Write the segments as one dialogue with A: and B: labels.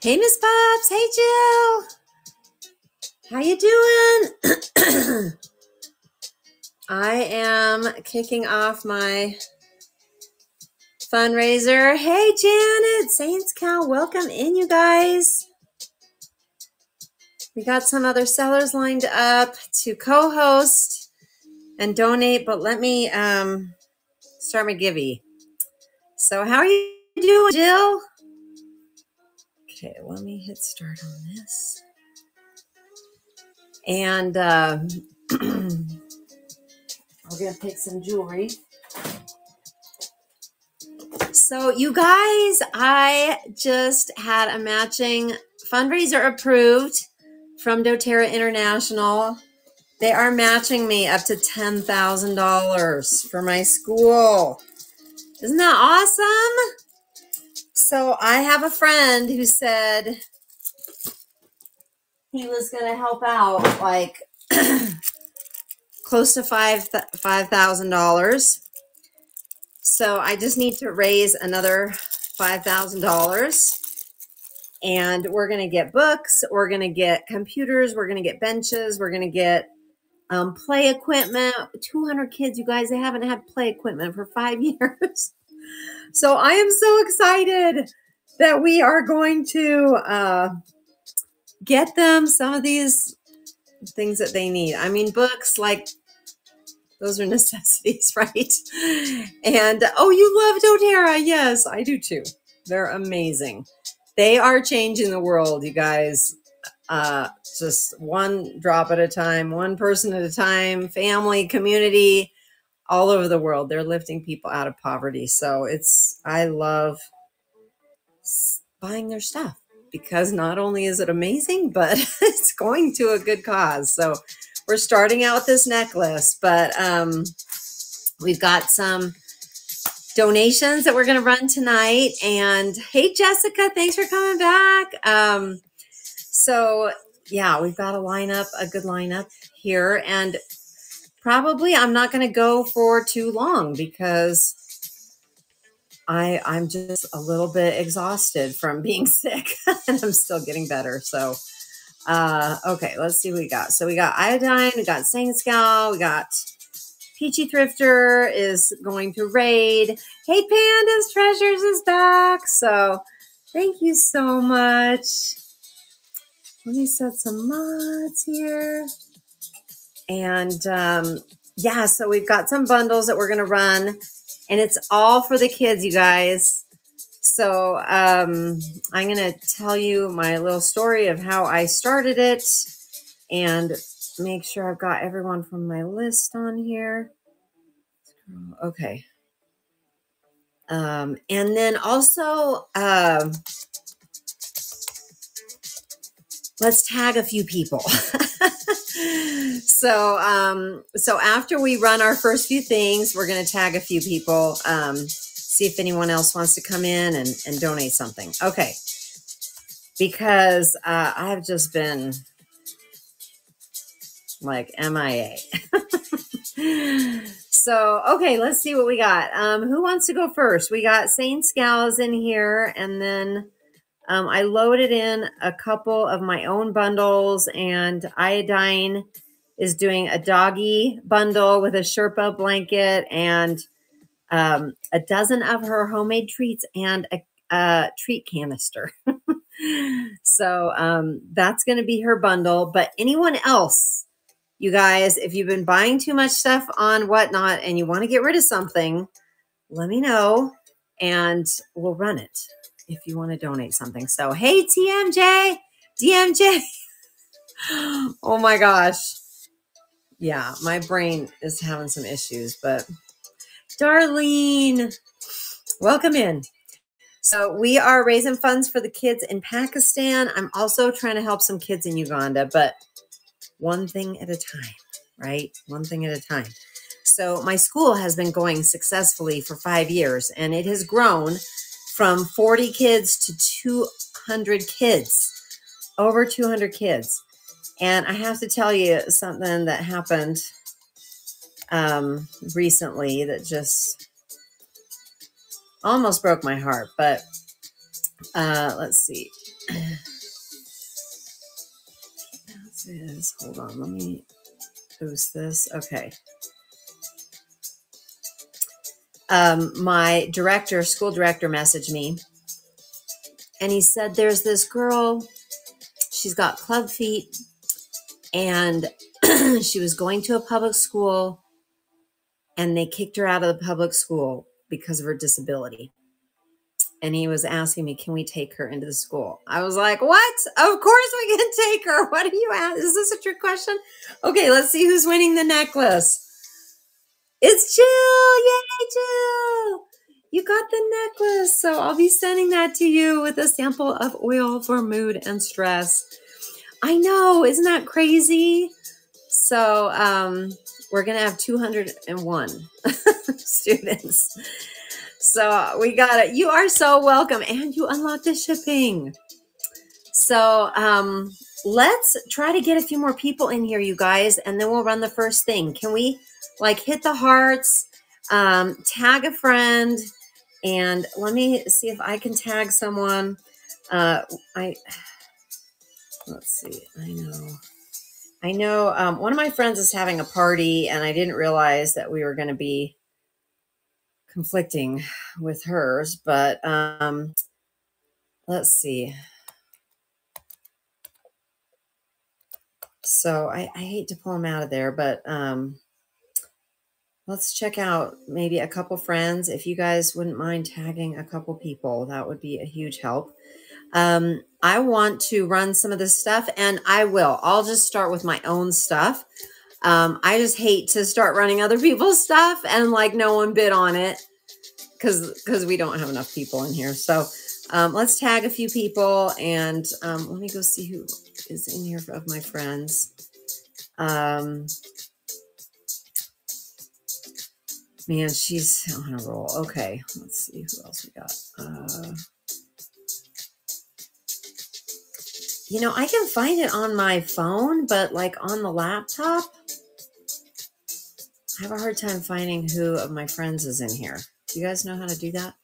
A: Hey, Miss Pops. Hey, Jill. How you doing? I am kicking off my fundraiser. Hey, Janet, Saints Gal, welcome in, you guys. We got some other sellers lined up to co-host and donate, but let me um, start my givey. So, how are you doing, Jill? Okay, let me hit start on this. And uh, we're gonna pick some jewelry. So, you guys, I just had a matching fundraiser approved from doTERRA International. They are matching me up to $10,000 for my school. Isn't that awesome? So I have a friend who said he was going to help out like close to five five thousand dollars. So I just need to raise another five thousand dollars, and we're going to get books. We're going to get computers. We're going to get benches. We're going to get um, play equipment. Two hundred kids, you guys. They haven't had play equipment for five years. So I am so excited that we are going to uh, get them some of these things that they need. I mean, books like those are necessities, right? And oh, you love doTERRA. Yes, I do too. They're amazing. They are changing the world, you guys. Uh, just one drop at a time, one person at a time, family, community all over the world. They're lifting people out of poverty. So it's, I love buying their stuff because not only is it amazing, but it's going to a good cause. So we're starting out with this necklace, but um, we've got some donations that we're going to run tonight. And hey, Jessica, thanks for coming back. Um, so yeah, we've got a lineup, a good lineup here. And probably I'm not going to go for too long because I I'm just a little bit exhausted from being sick and I'm still getting better. So uh okay, let's see what we got. So we got iodine, we got Gal, we got Peachy Thrifter is going to raid. Hey Pandas Treasures is back. So thank you so much. Let me set some mods here. And um, yeah, so we've got some bundles that we're going to run, and it's all for the kids, you guys. So um, I'm going to tell you my little story of how I started it and make sure I've got everyone from my list on here. Okay. Um, and then also, uh, let's tag a few people. so um, so after we run our first few things, we're going to tag a few people, um, see if anyone else wants to come in and, and donate something. Okay. Because uh, I've just been like MIA. so, okay, let's see what we got. Um, who wants to go first? We got Saints Gals in here, and then um, I loaded in a couple of my own bundles, and Iodine is doing a doggy bundle with a Sherpa blanket and um, a dozen of her homemade treats and a, a treat canister. so um, that's going to be her bundle. But anyone else, you guys, if you've been buying too much stuff on whatnot and you want to get rid of something, let me know and we'll run it if you want to donate something. So, hey, TMJ, DMJ. oh my gosh. Yeah, my brain is having some issues, but Darlene, welcome in. So, we are raising funds for the kids in Pakistan. I'm also trying to help some kids in Uganda, but one thing at a time, right? One thing at a time. So, my school has been going successfully for five years and it has grown from 40 kids to 200 kids, over 200 kids. And I have to tell you something that happened um, recently that just almost broke my heart. But uh, let's see. hold on, let me boost this. Okay. Um, my director, school director, messaged me and he said, There's this girl, she's got club feet, and she was going to a public school, and they kicked her out of the public school because of her disability and he was asking me, "Can we take her into the school?" I was like, "What? Of course we can take her. What are you at? Is this a trick question?" Okay, let's see who's winning the necklace. It's Jill! Yay, Jill! You got the necklace. So I'll be sending that to you with a sample of oil for mood and stress. I know, isn't that crazy? So um, we're gonna have 201 students so we got it. You are so welcome. And you unlocked the shipping. So um, let's try to get a few more people in here, you guys, and then we'll run the first thing. Can we like hit the hearts, um, tag a friend, and let me see if I can tag someone. Uh, I let's see. I know. I know um, one of my friends is having a party, and I didn't realize that we were going to be conflicting with hers, but um, let's see. So I, I hate to pull them out of there, but um, let's check out maybe a couple friends. If you guys wouldn't mind tagging a couple people, that would be a huge help. Um, I want to run some of this stuff and I will. I'll just start with my own stuff. Um, I just hate to start running other people's stuff and like no one bid on it because because we don't have enough people in here. So um, let's tag a few people and um, let me go see who is in here of my friends. Um, man, she's on a roll. Okay, let's see who else we got. Uh, you know, I can find it on my phone, but like on the laptop, I have a hard time finding who of my friends is in here. Do you guys know how to do that?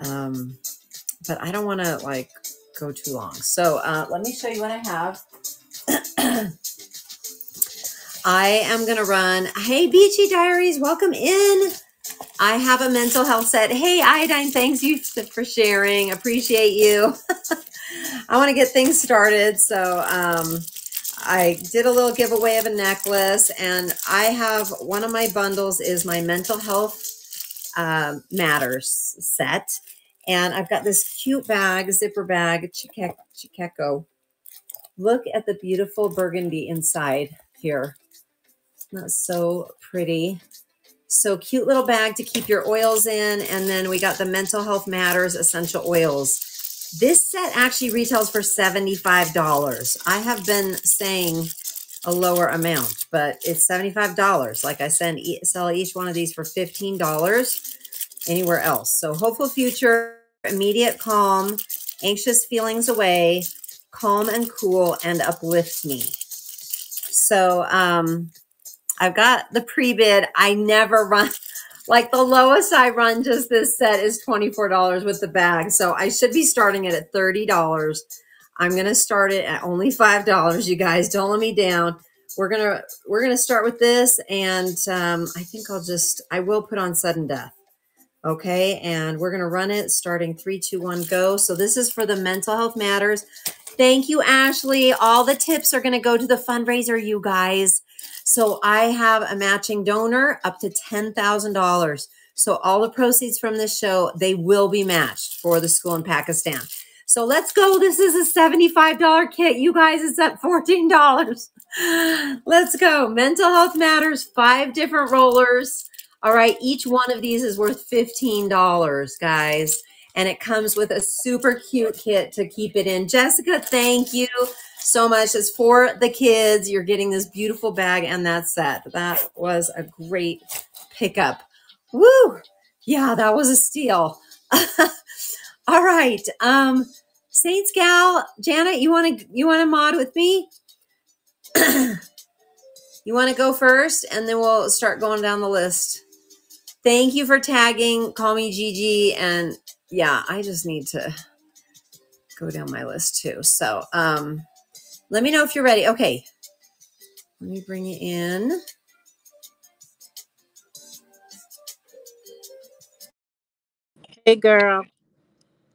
A: Um, but I don't want to like go too long. So uh, let me show you what I have. I am going to run. Hey, Beachy Diaries, welcome in. I have a mental health set. Hey, Iodine, thanks you for sharing. Appreciate you. I want to get things started. So um, I did a little giveaway of a necklace and I have one of my bundles is my mental health um, matters set. And I've got this cute bag, zipper bag, Chiqueco. Look at the beautiful burgundy inside here. That's so pretty. So cute little bag to keep your oils in. And then we got the Mental Health Matters Essential Oils. This set actually retails for $75. I have been saying a lower amount, but it's $75. Like I said, sell each one of these for $15 anywhere else. So hopeful future, immediate calm, anxious feelings away, calm and cool, and uplift me. So um, I've got the pre-bid. I never run, like the lowest I run just this set is $24 with the bag. So I should be starting it at $30. I'm going to start it at only $5. You guys don't let me down. We're going to, we're going to start with this. And um, I think I'll just, I will put on sudden death. Okay. And we're going to run it starting three, two, one, go. So this is for the mental health matters. Thank you, Ashley. All the tips are going to go to the fundraiser, you guys. So I have a matching donor up to $10,000. So all the proceeds from this show, they will be matched for the school in Pakistan. So let's go. This is a $75 kit. You guys, it's at $14. Let's go. Mental Health Matters, five different rollers. All right. Each one of these is worth $15, guys. And it comes with a super cute kit to keep it in. Jessica, thank you so much. It's for the kids. You're getting this beautiful bag and that set. That was a great pickup. Woo! Yeah, that was a steal. All right. Um, Saints gal, Janet, you want to you want to mod with me? you want to go first, and then we'll start going down the list. Thank you for tagging. Call me Gigi, and yeah, I just need to. go down my list too. So um, let me know if you're ready. Okay. Let me bring you in.
B: Hey, girl.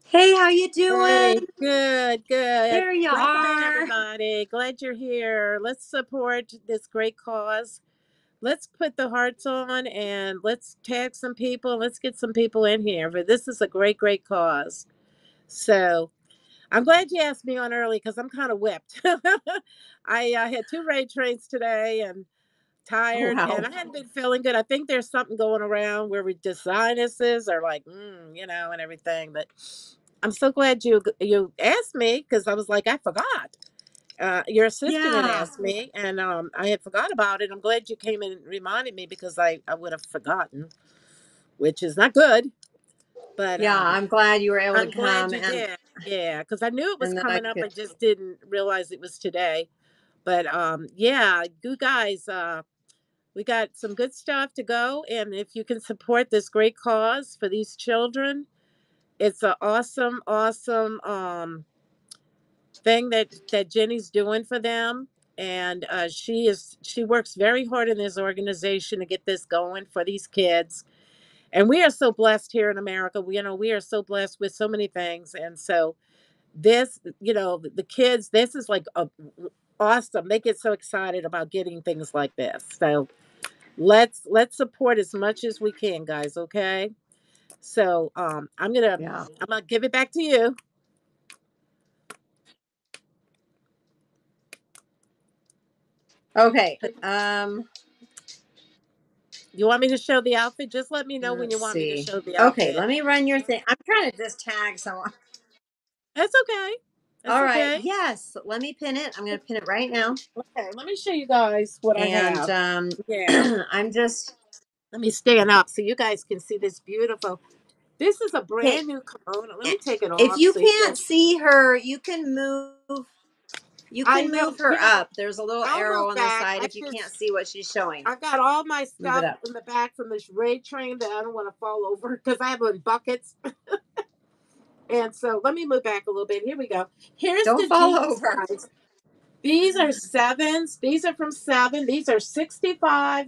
A: Hey, how you doing?
B: Hey, good, good.
A: There you
B: Welcome
A: are.
B: everybody. Glad you're here. Let's support this great cause. Let's put the hearts on and let's tag some people. Let's get some people in here. But this is a great, great cause. So I'm glad you asked me on early because I'm kind of whipped. I uh, had two raid trains today and
A: Oh,
B: tired, and. I hadn't been feeling good. I think there's something going around where we sinuses are like, mm, you know, and everything. But I'm so glad you you asked me because I was like, I forgot. Uh, your assistant had asked me, and um, I had forgot about it. I'm glad you came and reminded me because I I would have forgotten, which is not good. But
A: Yeah,
B: um,
A: I'm glad you were able to
B: I'm glad
A: come
B: you
A: and
B: did. Yeah, because I knew it was
A: and that I
B: coming up.
A: could.
B: I just didn't realize it was today. But um, yeah, you guys, uh, we got some good stuff to go. And if you can support this great cause for these children, it's an awesome, awesome um, thing that that Jenni's doing for them. And uh, she is she works very hard in this organization to get this going for these kids. And we are so blessed here in America. We, you know, we are so blessed with so many things. And so this you know the kids this is like a, awesome they get so excited about getting things like this so let's let's support as much as we can guys okay so um i'm gonna
A: Yeah.
B: i'm gonna give it back to you
A: Okay. Um,
B: you want me to show the outfit just let me know when you
A: let's
B: want me to
A: see.
B: show the outfit.
A: Okay,
B: outfit
A: let me run your thing. I'm trying to just tag someone.
B: that's okay that's
A: All right.
B: okay
A: Yes. Let me pin it. I'm going to pin it right now.
B: okay let me show you guys what i
A: And
B: have
A: um,
B: yeah
A: I'm just
B: let me stand up so you guys can see this beautiful this is a
A: okay.
B: brand new kimono let
A: eh,
B: me take it
A: If
B: off
A: you
B: so you
A: can't
B: can
A: see her, you can move. You
B: i
A: can move her up. There's a little
B: I'll
A: arrow
B: move
A: on the
B: back.
A: side
B: I
A: if you can't
B: just
A: see what she's showing.
B: I've got all my
A: Move it
B: stuff
A: up.
B: in the back from this raid train that I don't want to fall over because I have them in buckets. And so let me move back a little bit. Here we go. Here's
A: Don't
B: the
A: fall over.
B: guys. These are sevens. These are from seven. These are 65.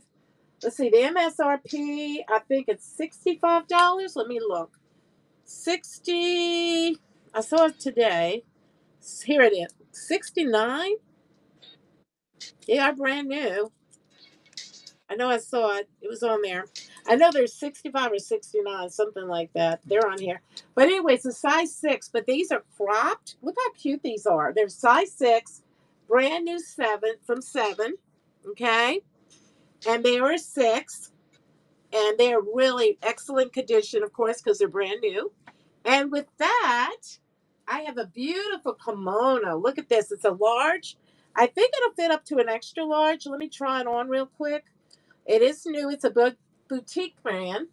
B: Let's see, the MSRP, I think it's $65. Let me look. 60. I saw it today. Here it is. 69. They are brand new. I know I saw it. It was on there. I know there's 65 or 69, something like that. They're on here. But anyway, it's a size six, but these are cropped. Look how cute these are. They're size six, brand new seven from seven. Okay. And they are a six. And they are really excellent condition, of course, because they're brand new. And with that, I have a beautiful kimono. Look at this. It's a large. I think it'll fit up to an extra large. Let me try it on real quick. It is new. It's a boutique brand.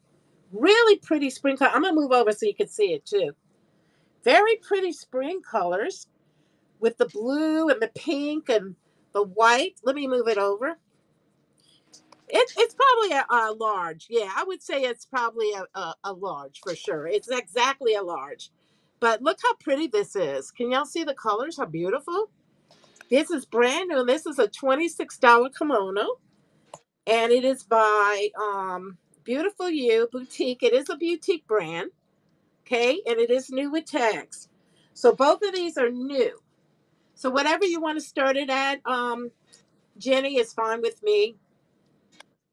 B: Really pretty spring color. I'm gonna move over so you can see it too. Very pretty spring colors with the blue and the pink and the white. Let me move it over. It, it's probably a, a large. Yeah, I would say it's probably a, a, a large for sure. It's exactly a large. But look how pretty this is. Can y'all see the colors? How beautiful. This is brand new. This is a $26 kimono. and it is by um, Beautiful You Boutique. It is a boutique brand, okay, and it is new with tags. So both of these are new. So whatever you want to start it at, um, Jenni is fine with me,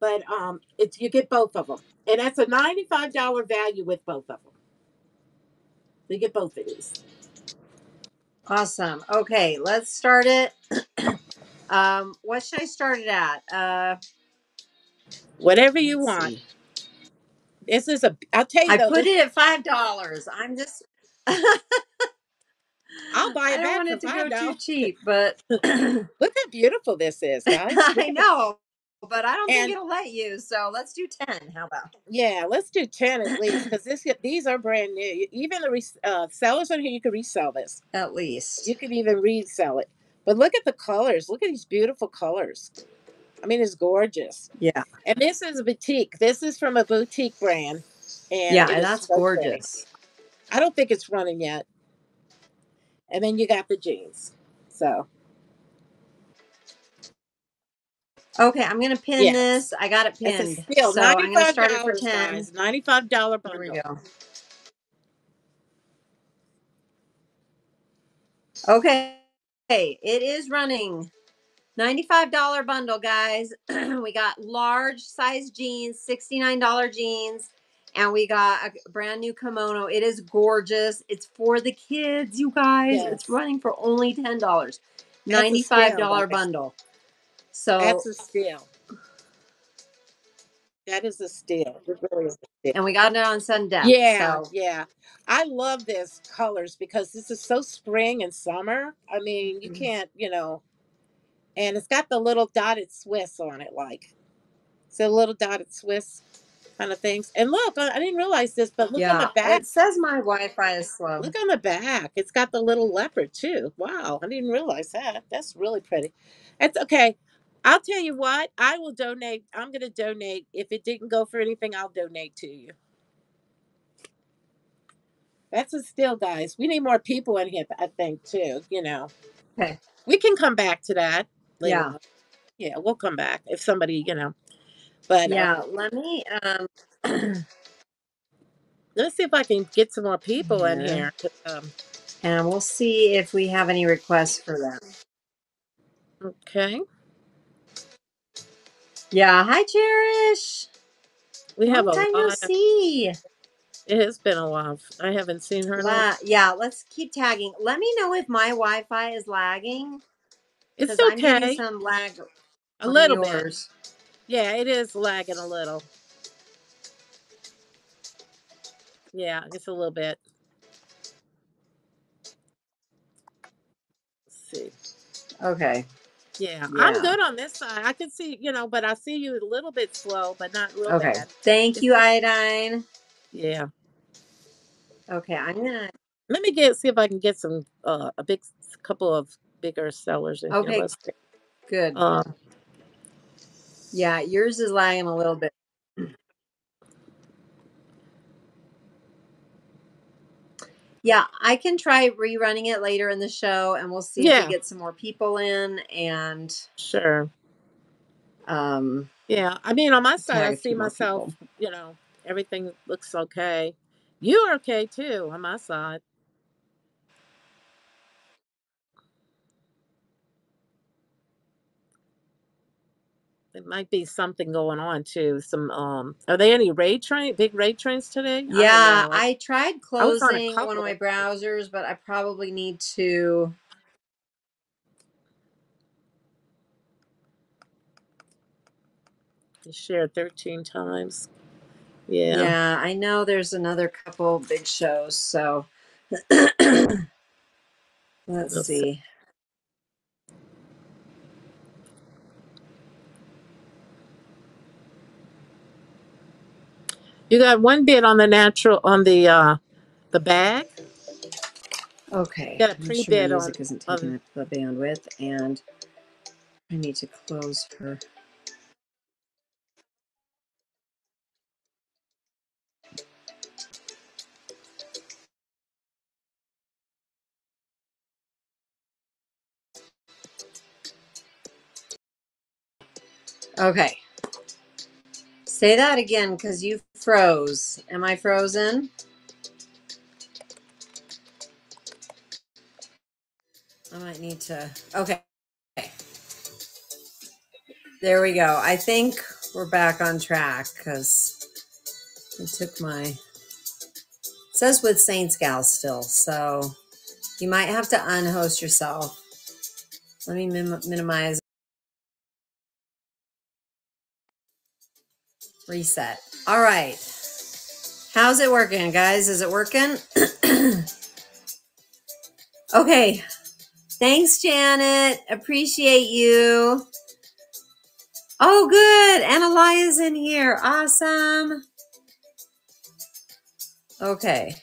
B: but um, it's you get both of them, and that's a ninety-five dollar value with both of them. You get both of these.
A: Awesome. Okay, let's start it. um, what should I start it at? Uh,
B: Whatever you
A: let's
B: want.
A: see.
B: This is a. I'll tell you
A: I
B: though.
A: put
B: This
A: it at five dollars. I'm just.
B: I'll buy it.
A: I
B: it
A: don't
B: back
A: want
B: for
A: it to
B: five
A: go too
B: dollars.
A: cheap, but
B: Look how beautiful this is, guys. Look
A: I
B: at
A: know. But I don't think it'll let you. So let's do ten. How about?
B: Yeah, let's do 10 at least because this these are brand new. Even the res- uh, sellers on here, you can resell this.
A: At least.
B: You can even resell it. But look at the colors. Look at these beautiful colors. I mean, it's gorgeous.
A: Yeah.
B: And this is a boutique. This is from a boutique brand. And
A: Yeah, and that's
B: so pretty.
A: gorgeous.
B: I don't think it's running yet. and then you got the jeans. So
A: Okay, I'm gonna pin
B: yes,
A: this. I got it
B: it's a
A: pinned.
B: steal.
A: So I'm gonna start it for 10.
B: guys. Ninety-five dollar
A: Here we
B: bundle.
A: go. Okay. Okay, it is running. $95 bundle, guys. we got large size jeans, $69 jeans, and we got a brand new kimono. It is gorgeous. It's for the kids, you guys. It's
B: Yes,
A: running for only $10.
B: that's a
A: $95
B: steal, guys.
A: bundle.
B: That's
A: So,
B: a steal. That is a steal. It really is a steal.
A: and we got it on death.
B: Yeah,
A: So,
B: yeah. I love this colors because this is so spring and summer. I mean, you
A: mm,
B: can't, you know, and it's got the little dotted Swiss on it, like so little dotted Swiss kind of things. And look, I didn't realize this, but look on the back.
A: it says my Wi Fi is slow.
B: Look on the back. It's got the little leopard too. Wow, I didn't realize that. That's really pretty. It's okay. I'll tell you what, I will donate. I'm going to donate. If it didn't go for anything, I'll donate to you. That's a steal, guys. We need more people in here, I think, too. You know,
A: Okay.
B: we can come back to that later
A: Yeah.
B: Yeah, we'll come back if somebody, you know. But uh,
A: Yeah. Let me um
B: let's see if I can get some more people in
A: here.
B: here. Um,
A: And we'll see if we have any requests for them.
B: okay.
A: Yeah. Hi, Cherish.
B: We have
A: Long
B: a
A: time no
B: lot
A: see.
B: it has been a while. I haven't seen her in a while.
A: La- yeah. Let's keep tagging. Let me know if my Wi Fi is lagging
B: It's
A: because I'm getting
B: okay.
A: some lag
B: A little bit.
A: yours.
B: Yeah, it is lagging a little. Yeah, just a little bit. Let's see.
A: Okay.
B: Yeah, I'm good on this side. I can see, you know, but I see you a little bit slow, but not real
A: Okay.
B: bad.
A: Thank you, Iodine.
B: yeah.
A: Okay. I'm gonna.
B: Let me get see if I can get some uh a big couple of bigger sellers in here.
A: Okay.
B: Let's.
A: Good.
B: Um,
A: Yeah. Yours is lagging a little bit. Yeah, I can try rerunning it later in the show and we'll see if we get some more people in and
B: sure.
A: um
B: Yeah, I mean, on my side, I see myself,
A: people.
B: you know, everything looks okay. You are okay too on my side. There might be something going on too. Some um, are they any raid train, big raid trains today?
A: Yeah.
B: I,
A: I tried
B: I on
A: closing one of my browsers, but I probably need to
B: You shared 13 times. Yeah.
A: Yeah, I know there's another couple big shows, so let's
B: see. You got one bid on the natural on the uh the bag. You
A: Okay,
B: got a pre
A: sure my
B: bid on
A: music isn't
B: on
A: taking up the bandwidth and I need to close her. Okay, say that again because you froze. Am I frozen? I might need to. Okay, there we go. I think we're back on track because I took my. It says with Saints Gal still, so you might have to unhost yourself. Let me minimize, reset. All right. How's it working, guys? Is it working? okay. Thanks, Janet. Appreciate you. Oh, good. Analia's in here. Awesome. Okay.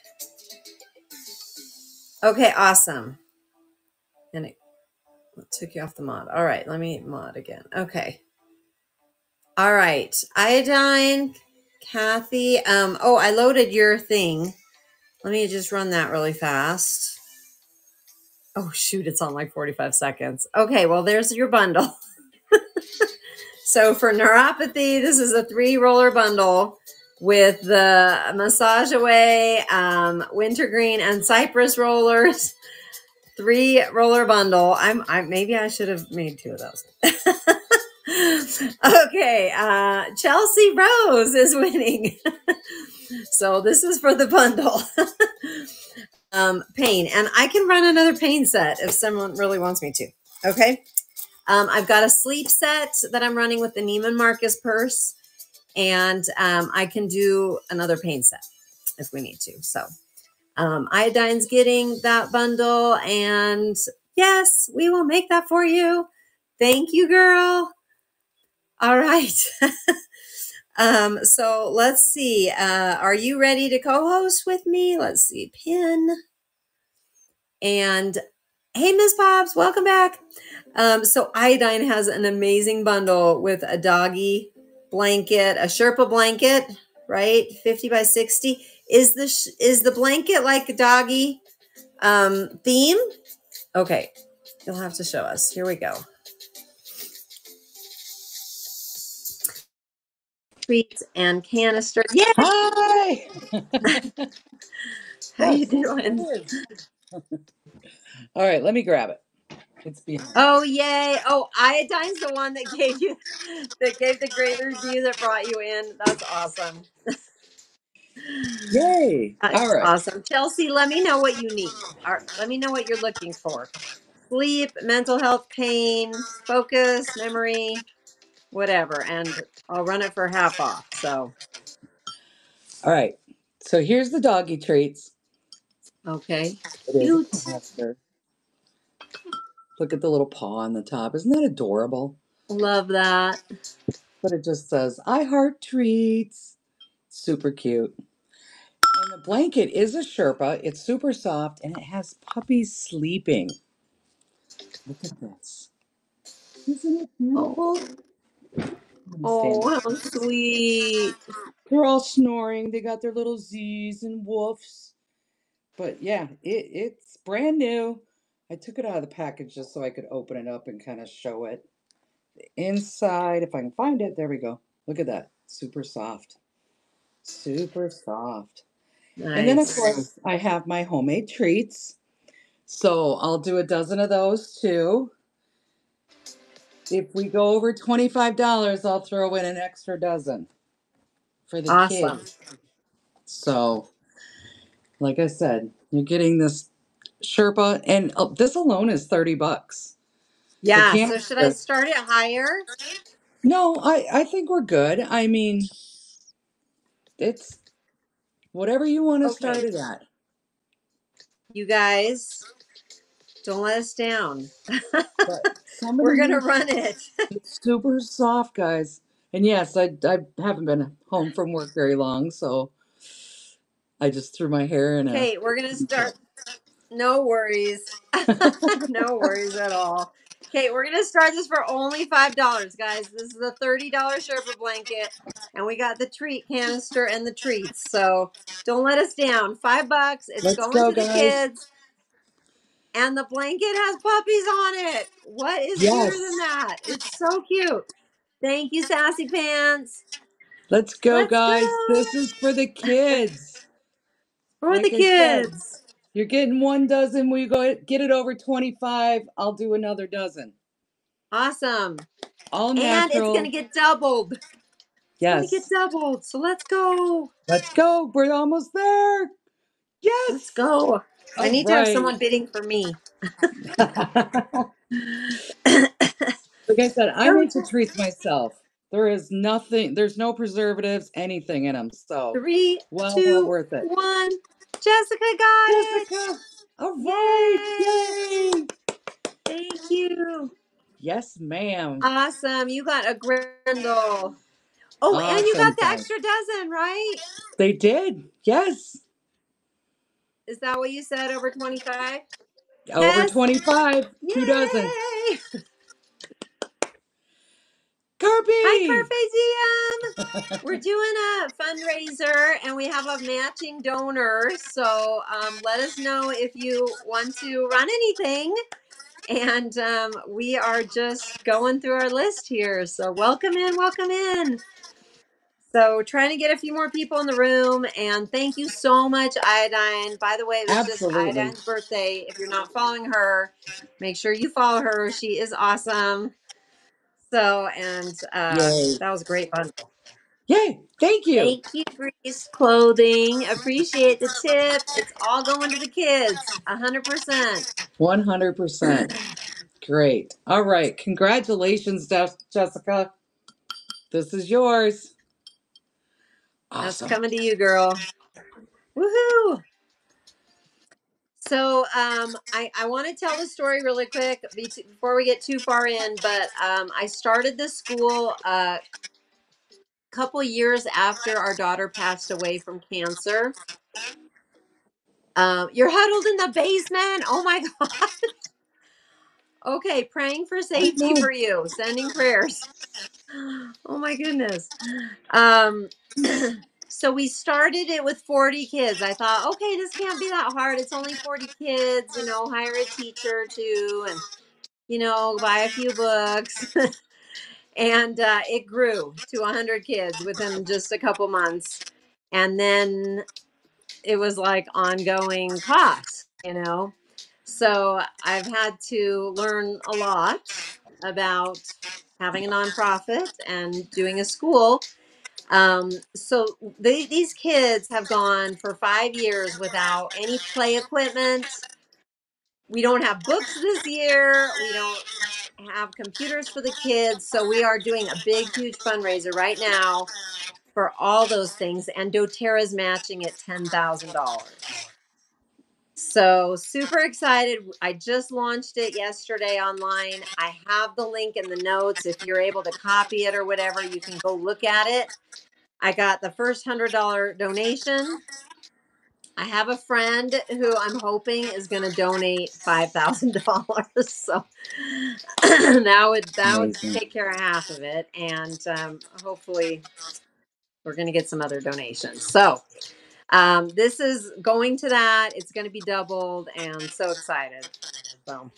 A: Okay, awesome. And it took you off the mod. All right, let me mod again. Okay. All right. Iodine, Kathy. Um, oh, I loaded your thing. Let me just run that really fast. Oh, shoot, it's on like 45 seconds. Okay, well, there's your bundle. so for neuropathy, this is a three roller bundle with the massage away, um, wintergreen, and cypress rollers. Three roller bundle. I'm I maybe I should have made two of those. okay, uh, Chelsea Rose is winning. so this is for the bundle. um, pain, and I can run another pain set if someone really wants me to. Okay. Um, I've got a sleep set that I'm running with the Neiman Marcus purse, and um, I can do another pain set if we need to. So um, iodine's getting that bundle, and yes, we will make that for you. Thank you, girl. All right. um, so let's see. Uh, are you ready to co-host with me? Let's see. Pin. And hey, Miss Pops, welcome back. Um, so iodine has an amazing bundle with a doggy blanket, a Sherpa blanket, right? 50 by 60 is the is the blanket like a doggy um, theme? Okay, you'll have to show us. Here we go. Treats and canister. Yeah.
C: Hi.
A: How you doing?
C: All right, let me grab it. It's behind.
A: Oh yay! Oh, iodine's the one that gave you that gave the great review that brought you in. That's awesome.
C: Yay!
A: That's
C: All right.
A: awesome. Chelsea, let me know what you need. All right, let me know what you're looking for. Sleep, mental health, pain, focus, memory, whatever. And I'll run it for half off. So,
C: All right. So here's the doggy treats.
A: okay.
C: It is a
A: Cute.
C: hamster. Look at the little paw on the top. Isn't that adorable?
A: Love that.
C: But it just says, I heart treats. Super cute. And the blanket is a Sherpa. It's super soft and it has puppies sleeping. Look at this. Isn't it oh. beautiful? Let me stand
A: Oh, how sweet.
C: They're all snoring. They got their little Z's and woofs. But yeah, it, it's brand new. I took it out of the package just so I could open it up and kind of show it. The Inside, if I can find it, there we go. Look at that. Super soft. Super soft. Nice. And then, of course, I have my homemade treats. So I'll do a dozen of those too. If we go over $25, I'll throw in an extra dozen for the
A: Awesome.
C: kids. So, like I said, you're getting this Sherpa, and uh, this alone is 30 bucks. The
A: Yeah. So should I start it higher?
C: No, I, I think we're good. I mean, it's whatever you want to start
A: Okay.
C: it at.
A: You guys, don't let us down.
C: But some of
A: We're gonna
C: are
A: run it.
C: it's super soft, guys. And yes, I, I haven't been home from work very long, so I just threw my hair in a.
A: Okay, we're gonna start. No worries. no worries at all. Okay, we're gonna start this for only five dollars, guys. This is a thirty dollar Sherpa blanket, and we got the treat canister and the treats. So don't let us down. Five bucks. It's
C: Let's
A: going
C: go,
A: to the
C: guys.
A: kids, and the blanket has puppies on it. What is
C: Yes.
A: than that? It's so cute. Thank you, Sassy Pants.
C: Let's go,
A: Let's
C: guys.
A: go
C: This is for the kids.
A: for the
C: Like said,
A: kids.
C: you're getting one dozen. We go get it over 25. I'll do another dozen.
A: Awesome.
C: All natural.
A: And it's gonna get doubled. It's gonna get doubled. So let's go.
C: Let's go. We're almost there. Yes.
A: Let's go. I
C: All
A: need to have
C: right.
A: someone bidding for me.
C: Like I said, I
A: Oh,
C: make the treats myself. There is nothing, there's no preservatives, anything in them. So,
A: Three,
C: well, well
A: two,
C: worth it.
A: one. Jessica got it.
C: Jessica! All right!
A: Yay.
C: Yay!
A: Thank you.
C: Yes, ma'am.
A: Awesome. You got a Grindle. Oh, and you
C: Awesome,
A: got the extra dozen, right?
C: They did. Yes.
A: Is that what you said? Over 25?
C: Over
A: Yes.
C: 25. Two dozen.
A: Yay.
C: Carpe.
A: Hi, Carpe Diem. We're doing a fundraiser and we have a matching donor. So um, let us know if you want to run anything. And um, we are just going through our list here. So welcome in, welcome in. So trying to get a few more people in the room. And thank you so much, Iodine. By the way, it was just
C: Absolutely.
A: Iodine's birthday. If you're not following her, make sure you follow her. She is awesome. So, and uh,
C: Yay.
A: that was a great bundle.
C: Yay. Thank you.
A: Thank you, Grease Clothing. Appreciate the tip. It's all going to the kids. Hundred percent.
C: 100%. Great. All right. Congratulations, Jes- Jessica. This is yours.
A: That's coming to you, girl. Woohoo! So um, I, I want to tell the story really quick be- before we get too far in. But um, I started this school a couple years after our daughter passed away from cancer. Um, you're huddled in the basement. Oh my god. Okay, praying for safety for you. Sending prayers. Oh my goodness. Um, so we started it with 40 kids. I thought, okay, this can't be that hard. It's only 40 kids, you know, hire a teacher too, and you know, buy a few books. and uh, it grew to 100 kids within just a couple months. And then it was like ongoing costs, you know. So I've had to learn a lot about having a nonprofit and doing a school. Um, so they, these kids have gone for five years without any play equipment. We don't have books this year. We don't have computers for the kids. So we are doing a big, huge fundraiser right now for all those things. And doTERRA is matching at $10,000. So super excited. I just launched it yesterday online. I have the link in the notes. If you're able to copy it or whatever, you can go look at it. I got the first $100 donation. I have a friend who I'm hoping is going to donate $5,000. So that would that would
C: Amazing.
A: take care of half of it and um, hopefully we're going to get some other donations. So um, this is going to that. It's going to be doubled, and so excited. So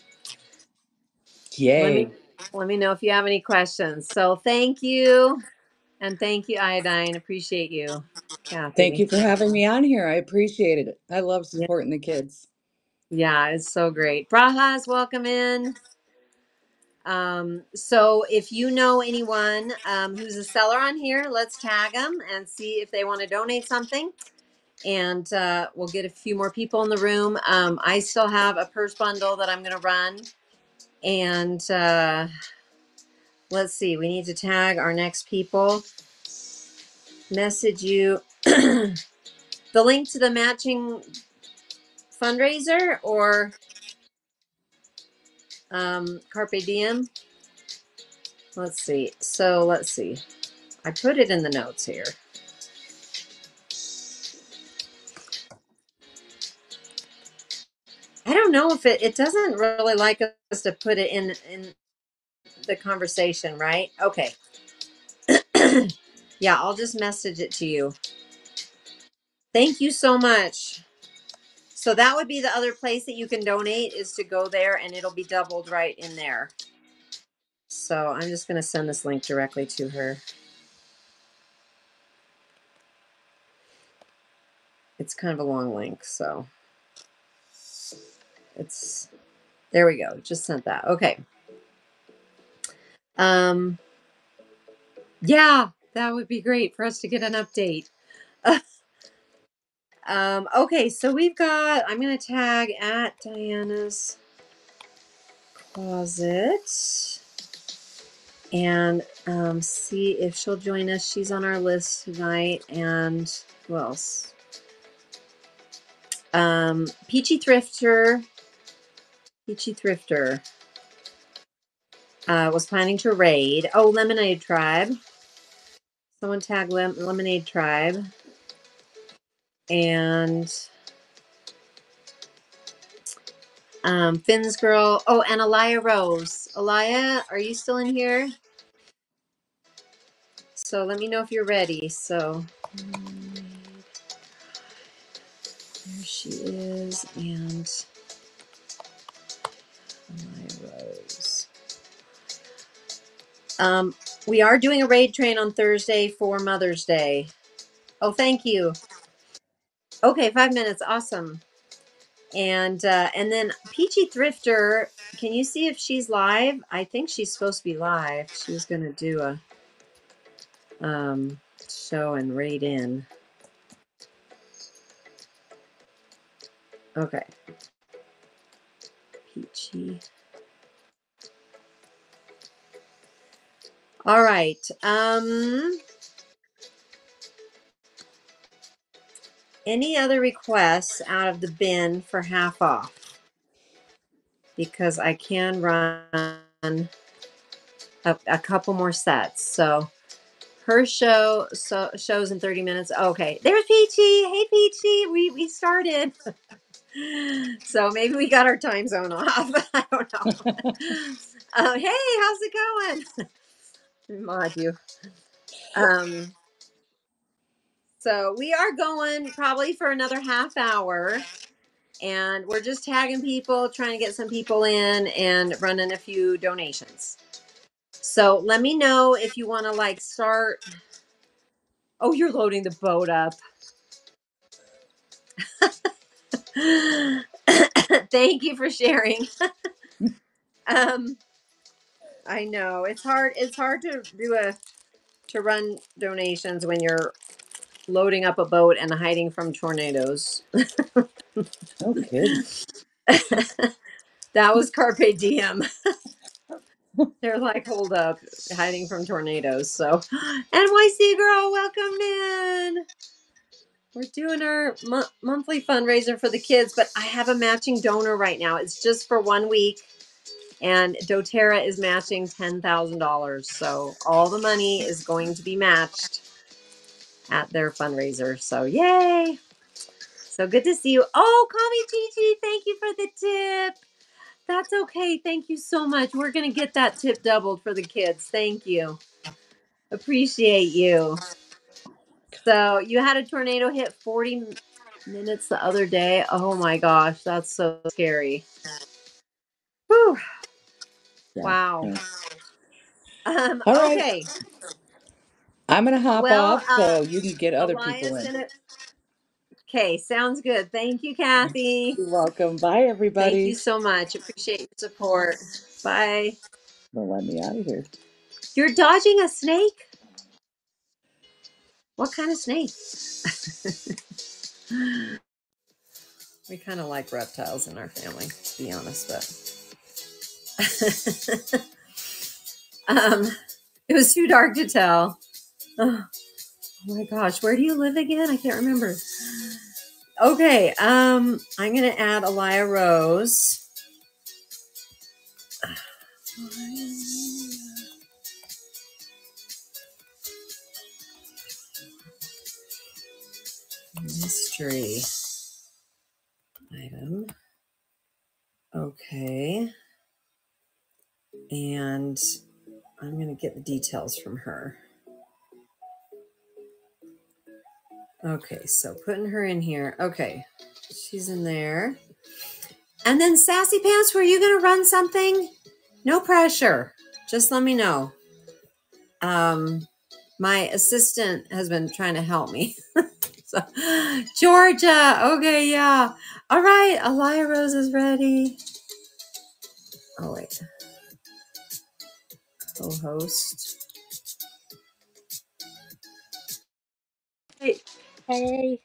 A: let
C: Yay.
A: me let me know if you have any questions. So thank you, and thank you, Iodine. Appreciate you, Kathy.
C: Thank you for having me on here. I appreciate it. I love
A: Yeah,
C: supporting the kids.
A: yeah, it's so great. Brajas, welcome in. Um, so if you know anyone um, who's a seller on here, let's tag them and see if they want to donate something. And uh, we'll get a few more people in the room. Um, I still have a purse bundle that I'm going to run, and uh, let's see. We need to tag our next people. Message you the link to the matching fundraiser or um, Carpe Diem. Let's see. So let's see. I put it in the notes here. Know if it it doesn't really like us to put it in in the conversation, right? Okay. yeah, I'll just message it to you. Thank you so much. So that would be the other place that you can donate is to go there and it'll be doubled right in there. So I'm just going to send this link directly to her. It's kind of a long link, so it's there we go. Just sent that. Okay. Um yeah, that would be great for us to get an update. um okay, so we've got I'm going to tag at Diana's closet and um, see if she'll join us. She's on our list tonight. And who else? Um, Peachy Thrifter. Peachy Thrifter uh, was planning to raid. Oh, Lemonade Tribe. Someone tag Lem- Lemonade Tribe. And um, Finn's Girl. Oh, and Alaya Rose. Alaya, are you still in here? So let me know if you're ready. So there she is, and my rose. Um, we are doing a raid train on Thursday for Mother's Day. Oh, thank you. Okay, five minutes. Awesome. And uh, and then Peachy Thrifter, can you see if she's live? I think she's supposed to be live. She was gonna do a um, show and raid in. Okay. Peachy. All right. Um, any other requests out of the bin for half off? Because I can run a, a couple more sets. So her show so shows in 30 minutes. Okay, there's Peachy. Hey Peachy, we we started. so maybe we got our time zone off. I don't know. uh, hey, how's it going? Mod you. Um, so we are going probably for another half hour, and we're just tagging people, trying to get some people in, and running a few donations. So let me know if you want to like start. Oh, you're loading the boat up. Thank you for sharing. um, I know it's hard. It's hard to do a to run donations when you're loading up a boat and hiding from tornadoes.
C: No kidding.
A: that was carpe diem. They're like, hold up, hiding from tornadoes. So, NYC girl, welcome in. We're doing our mo- monthly fundraiser for the kids, but I have a matching donor right now. It's just for one week, and doTERRA is matching $10,000. So, all the money is going to be matched at their fundraiser. So, yay! So good to see you. Oh, call me Gigi. Thank you for the tip. That's okay. Thank you so much. We're going to get that tip doubled for the kids. Thank you. Appreciate you. So, you had a tornado hit 40 minutes the other day. Oh my gosh, that's so scary. Whew.
C: Yeah,
A: Wow.
C: yeah.
A: Um,
C: All right.
A: okay.
C: I'm gonna hop
A: Well,
C: off
A: uh,
C: so you can get other people
A: Elias
C: in.
A: in. Okay, sounds good. Thank you, Kathy.
C: You're welcome. Bye, everybody.
A: Thank you so much. Appreciate your support. Bye.
C: Don't let me out of here.
A: You're dodging a snake? What kind of snake? we kind of like reptiles in our family, to be honest, but um it was too dark to tell. Oh, oh my gosh, where do you live again? I can't remember. Okay, um I'm going to add Elia Rose. Mystery item. Okay. And I'm going to get the details from her. Okay, so putting her in here. Okay, she's in there. And then Sassy Pants, were you going to run something? No pressure. Just let me know. Um, my assistant has been trying to help me. so, Georgia. Okay, yeah. All right, Elia Rose is ready. Oh wait. Co-host. Hey,
D: Hey,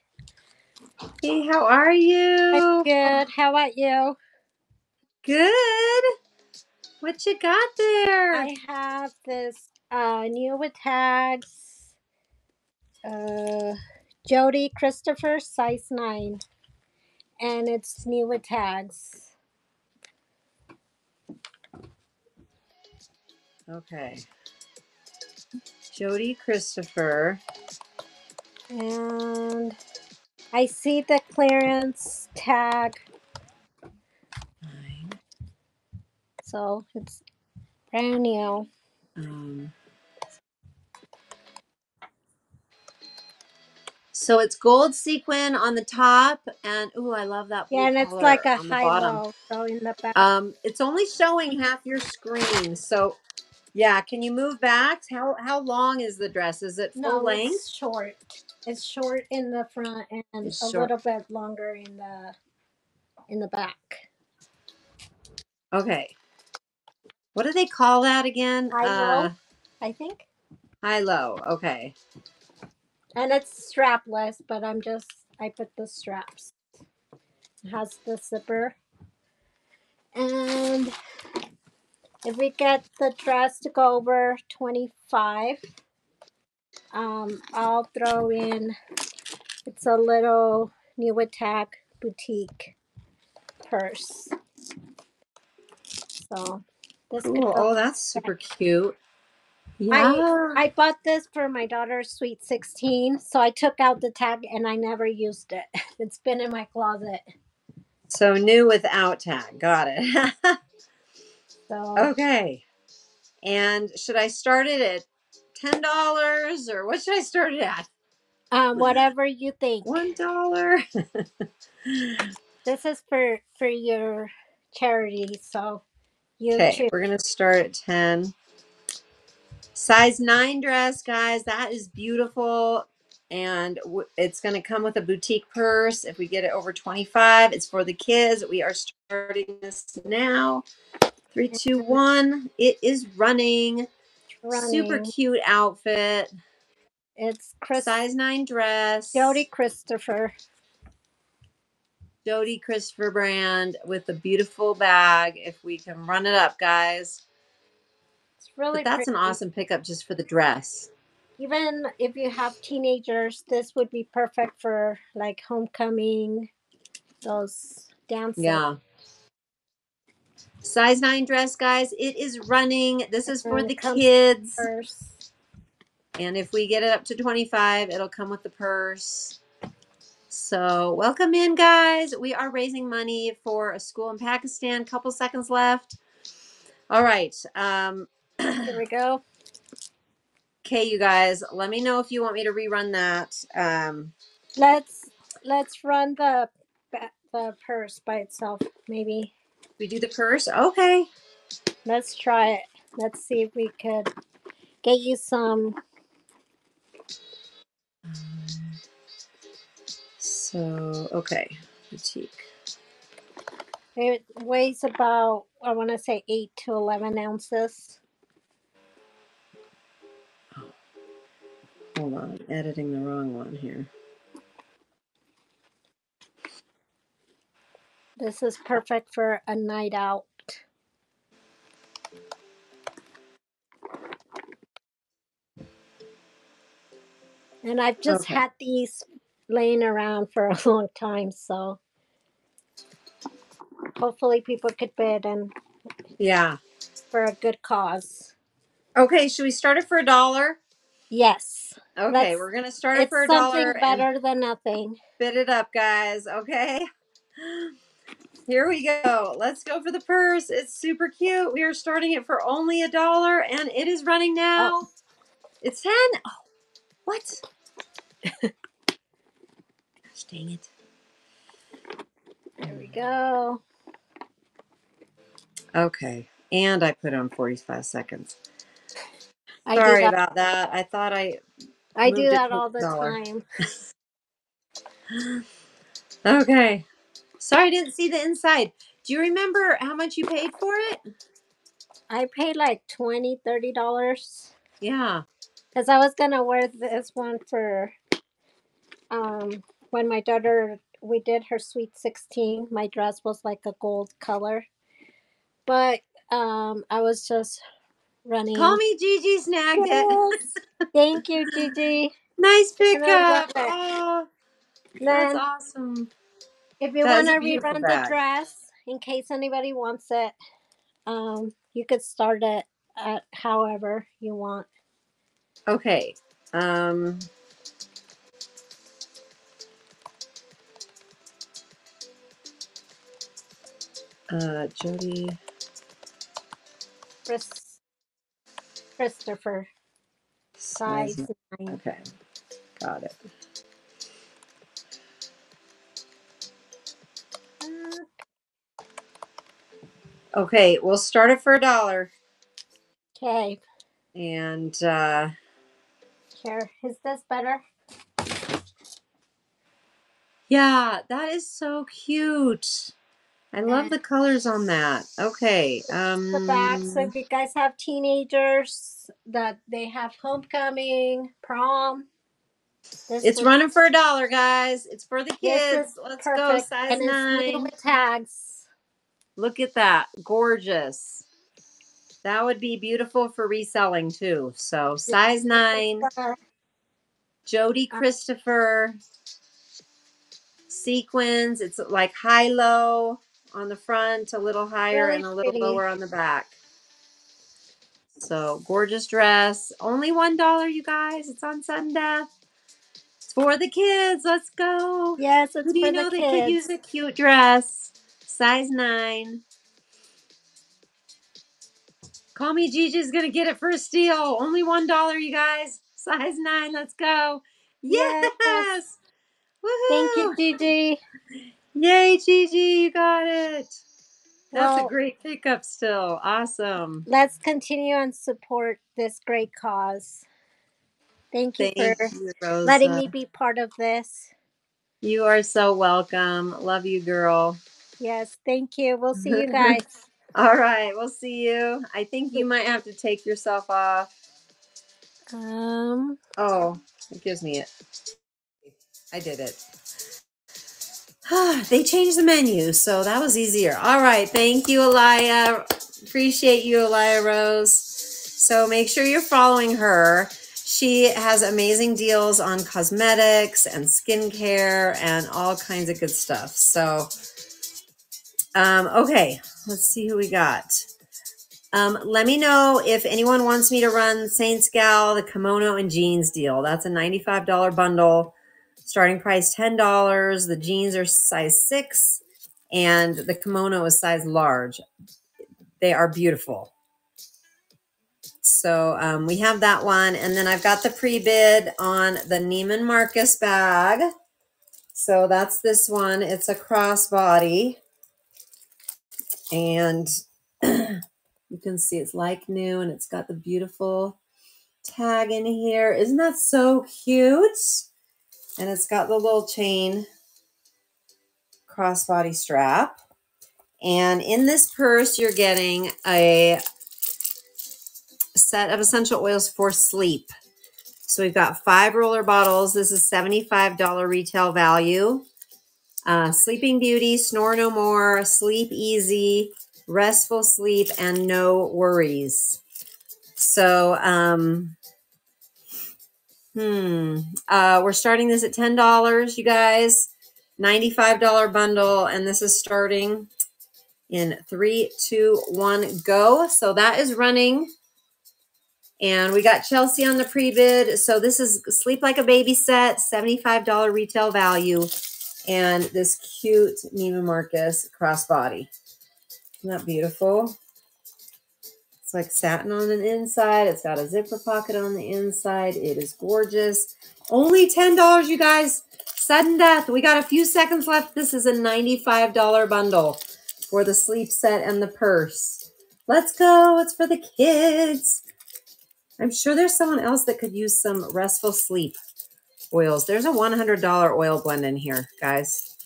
A: hey, how are you?
D: I'm
A: you?
D: good. How about you?
A: Good. What you got there?
D: I have this uh new with tags. Uh Jody Christopher size 9 and it's new with tags.
A: Okay. Jody Christopher.
D: And I see the clearance tag
A: Nine.
D: so it's brand new.
A: Um, So it's gold sequin on the top, and ooh, I love that
D: Yeah, and it's like a
A: on the
D: high
A: bottom.
D: low. So in the back.
A: Um, it's only showing half your screen, so yeah. Can you move back? How how long is the dress? Is it full
D: No,
A: length?
D: it's short. It's short in the front and
A: It's
D: a
A: short.
D: little bit longer in the in the back.
A: Okay. What do they call that again?
D: High
A: Uh,
D: low, I think.
A: high low. Okay.
D: And it's strapless, but I'm just I put the straps. It has the zipper. And if we get the dress to go over 25, um, I'll throw in it's a little new attack boutique purse. So this could
A: oh, that's super cute.
D: I I bought this for my daughter's sweet 16, so I took out the tag and I never used it. It's been in my closet.
A: So new without tag. Got it.
D: So
A: okay. And should I start it at ten dollars or what should I start it at?
D: um whatever you think.
A: One dollar.
D: This is for for your charity, so you
A: Okay,
D: choose.
A: we're gonna start at ten. Size nine dress, guys. That is beautiful, and w- it's gonna come with a boutique purse. If we get it over twenty-five, it's for the kids. We are starting this now. Three, two, one. It is running. Super cute outfit.
D: It's Chris
A: Size nine dress.
D: Jody Christopher.
A: Jody Christopher brand with a beautiful bag. If we can run it up, guys.
D: Really
A: But that's an awesome pickup just for the dress.
D: Even if you have teenagers, this would be perfect for like homecoming, those dancing.
A: Yeah. Size nine dress, guys. It is running. This is for the kids.
D: Purse.
A: And if we get it up to 25, it'll come with the purse. So, welcome in, guys. We are raising money for a school in Pakistan. Couple seconds left. All right. Um,
D: Here we go.
A: okay, you guys, let me know if you want me to rerun that. Um,
D: Let's let's run the ba- the purse by itself. Maybe
A: we do the purse. Okay.
D: let's try it. Let's see if we could get you some.
A: So, okay. Boutique.
D: It weighs about I want to say eight to eleven ounces.
A: Hold on. I'm editing the wrong one here.
D: This is perfect for a night out. And I've just
A: Okay.
D: had these laying around for a long time, so hopefully people could bid and
A: Yeah.
D: for a good cause.
A: Okay. Should we start it for a dollar?
D: Yes.
A: Okay.
D: Let's
A: We're going to start it for a
D: something
A: dollar and
D: better than nothing.
A: bid it up, guys. Okay. Here we go. Let's go for the purse. It's super cute. We are starting it for only a dollar and it is running
D: Oh,
A: now. It's 10. Oh, what? Gosh dang it.
D: there we go.
A: Okay. And I put on 45 seconds.
D: I
A: Sorry about that. I thought I
D: I do
A: moved it
D: that
A: to
D: all
A: a
D: the
A: dollar.
D: time.
A: Okay. Sorry, I didn't see the inside. Do you remember how much you paid for it?
D: I paid like 20 30 dollars
A: Yeah.
D: because I was gonna wear this one for um when my daughter we did her sweet 16 my dress was like a gold color but um i was just
A: Call me Gigi snagged it.
D: yes thank you gigi
A: nice pickup. Oh, that's
D: then
A: awesome.
D: if you want to rerun the dress in case anybody wants it um you could start it at however you want
A: Okay. Um uh Jody
D: Chris, Christopher.
A: Size
D: nine.
A: Okay, got it. Uh, okay, we'll start it for a dollar.
D: Okay,
A: And uh,
D: here. Is this better?
A: yeah, that is so cute. I love the colors on that. Okay.
D: Um, the back. So if you guys have teenagers that they have homecoming, prom, this
A: it's running for a dollar, guys. It's for the kids. Let's go. Size
D: And
A: nine.
D: tags.
A: Look at that. Gorgeous. That would be beautiful for reselling too. So size nine, Jody
D: uh,
A: Christopher sequins. It's like high low on the front, a little higher
D: really
A: and a little
D: pretty.
A: lower on the back. So gorgeous dress. Only one dollar, you guys. It's on sudden death. It's for the kids. Let's go.
D: Yes,
A: Who
D: it's
A: do you know
D: the
A: that could use a cute dress? Size nine. Call me Gigi's gonna get it for a steal. Only one dollar, you guys. Size nine. Let's go.
D: Yes.
A: Yes.
D: Thank you! Gigi.
A: Yay, Gigi, you got it. That's a great pickup still. Awesome.
D: let's continue and support this great cause. Thank you
A: Thank
D: for
A: you,
D: letting me be part of this.
A: You are so welcome. Love you, girl.
D: Yes, thank you. We'll see you guys.
A: All right, we'll see you. I think you might have to take yourself off.
D: Um,
A: Oh, it gives me it. I did it. they changed the menu, so that was easier. All right, thank you, Elia. Appreciate you, Elia Rose. So make sure you're following her. She has amazing deals on cosmetics and skincare and all kinds of good stuff. So, um, okay, let's see who we got. Um, let me know if anyone wants me to run Saints Gal, the kimono and jeans deal. That's a $95 bundle. Starting price $10. The jeans are size six and the kimono is size large. They are beautiful. So um, we have that one. And then I've got the pre-bid on the Neiman Marcus bag. So that's this one. It's a crossbody. And you can see it's like new and it's got the beautiful tag in here. Isn't that so cute? And it's got the little chain crossbody strap. And in this purse, you're getting a set of essential oils for sleep. So we've got five roller bottles. This is $75 retail value. Uh, Sleeping Beauty, Snore No More, Sleep Easy, Restful Sleep, and No Worries. So, um, hmm, uh, we're starting this at $10, you guys. $95 bundle, and this is starting in three, two, one, go. So that is running. And we got Chelsea on the pre-bid. So this is Sleep Like a Baby set, $75 retail value. And this cute Neiman Marcus crossbody. Isn't that beautiful? It's like satin on the inside. It's got a zipper pocket on the inside. It is gorgeous. Only $10, you guys. Sudden death. We got a few seconds left. This is a $95 bundle for the sleep set and the purse. Let's go. It's for the kids. I'm sure there's someone else that could use some restful sleep oils. There's a $100 oil blend in here, guys.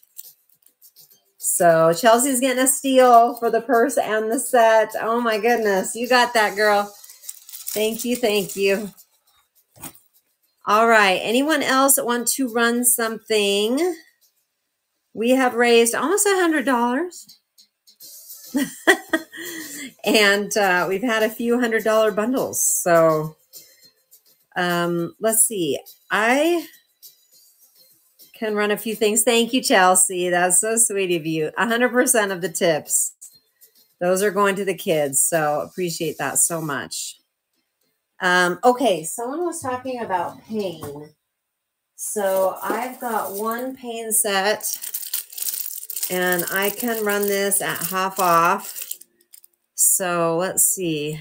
A: So Chelsea's getting a steal for the purse and the set. Oh my goodness. You got that, girl. Thank you. Thank you. All right. Anyone else want to run something? We have raised almost a $100. and uh, we've had a few hundred dollar bundles. So um, let's see. I can run a few things. Thank you, Chelsea. That's so sweet of you. 100% of the tips, those are going to the kids. So appreciate that so much. Um, okay, someone was talking about pain. So I've got one pain set and I can run this at half off. So let's see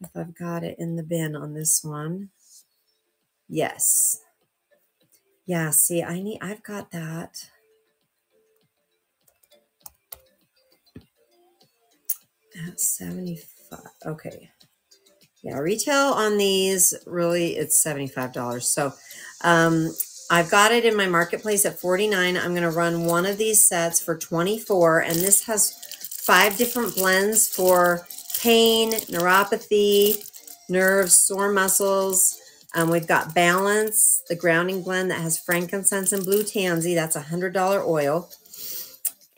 A: if I've got it in the bin on this one. Yes. Yeah, see, I need I've got that. At 75. Okay. Yeah, retail on these really it's $75. So um I've got it in my marketplace at 49. I'm going to run one of these sets for 24 and this has five different blends for pain, neuropathy, nerves, sore muscles. Um, we've got Balance, the grounding blend that has frankincense and blue tansy. That's a $100 oil.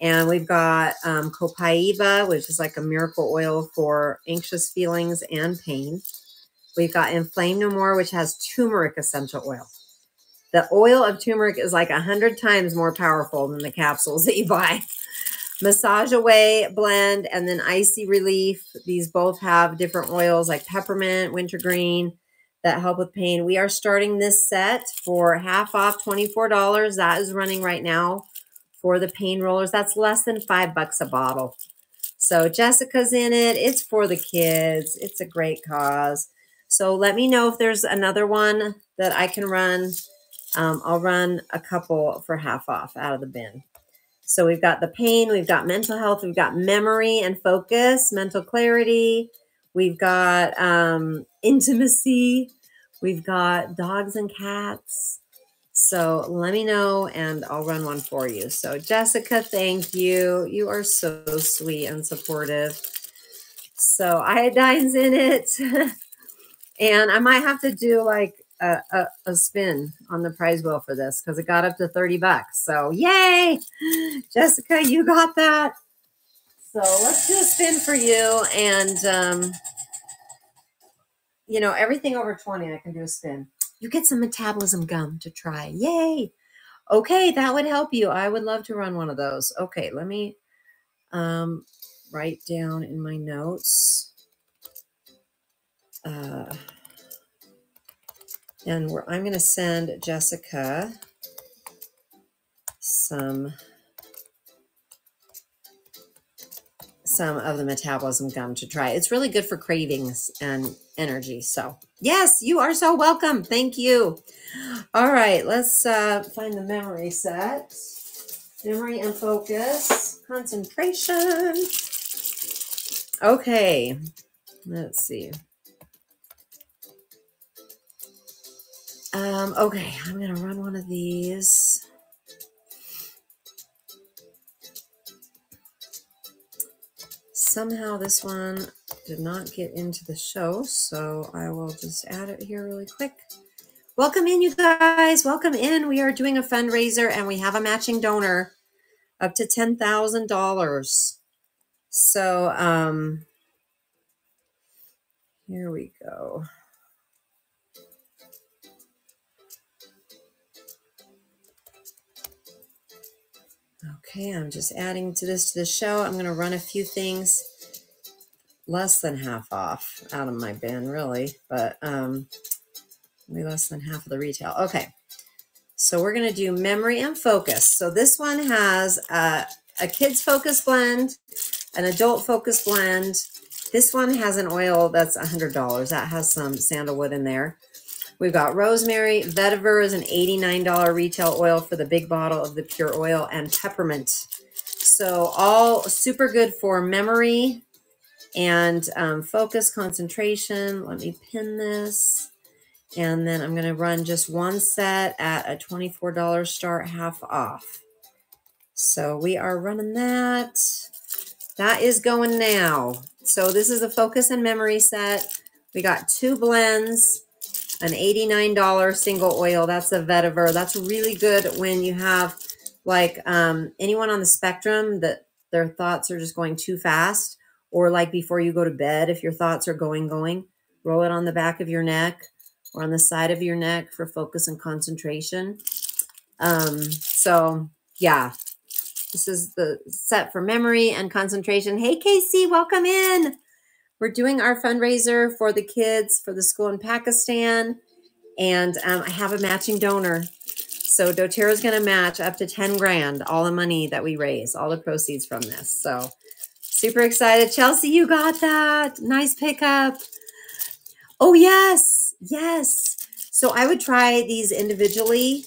A: And we've got um, Copaiba, which is like a miracle oil for anxious feelings and pain. We've got Inflame No More, which has turmeric essential oil. The oil of turmeric is like a hundred times more powerful than the capsules that you buy. Massage Away blend and then Icy Relief. These both have different oils like peppermint, wintergreen that help with pain. We are starting this set for half off, $24. That is running right now for the pain rollers. That's less than five bucks a bottle. So Jessica's in it. It's for the kids. It's a great cause. So let me know if there's another one that I can run. Um, I'll run a couple for half off out of the bin. So we've got the pain, we've got mental health, we've got memory and focus, mental clarity, we've got um, intimacy, we've got dogs and cats. So let me know and I'll run one for you. So, Jessica, thank you. You are so sweet and supportive. So, iodine's in it. and I might have to do like a, a, a spin on the prize wheel for this because it got up to 30 bucks. So, yay! Jessica, you got that. So, let's do a spin for you. And, um, you know, everything over 20, I can do a spin you get some metabolism gum to try. Yay. Okay, that would help you. I would love to run one of those. Okay, let me um, write down in my notes. Uh, and I'm going to send Jessica some some of the metabolism gum to try. It's really good for cravings and energy. So, yes, you are so welcome. Thank you. All right, let's uh, find the memory set. Memory and focus, concentration. Okay, let's see. Um, okay, I'm going to run one of these. Somehow this one did not get into the show, so I will just add it here really quick. Welcome in, you guys. Welcome in. We are doing a fundraiser and we have a matching donor up to $10,000. So, um, here we go. Okay, I'm just adding to this to the show. I'm going to run a few things less than half off out of my bin, really, but um, maybe less than half of the retail. Okay, so we're going to do memory and focus. So this one has a, a kid's focus blend, an adult focus blend. This one has an oil that's $100. That has some sandalwood in there. We've got rosemary. Vetiver is an $89 retail oil for the big bottle of the pure oil and peppermint. So all super good for memory and um, focus, concentration. Let me pin this. And then I'm going to run just one set at a $24 start half off. So we are running that. That is going now. So this is a focus and memory set. We got two blends an $89 single oil. That's a vetiver. That's really good when you have like um, anyone on the spectrum that their thoughts are just going too fast or like before you go to bed, if your thoughts are going, going, roll it on the back of your neck or on the side of your neck for focus and concentration. Um, so yeah, this is the set for memory and concentration. Hey, Casey, welcome in. We're doing our fundraiser for the kids for the school in Pakistan. And um, I have a matching donor. So doTERRA is going to match up to 10 grand, all the money that we raise, all the proceeds from this. So super excited. Chelsea, you got that. Nice pickup. Oh, yes. Yes. So I would try these individually,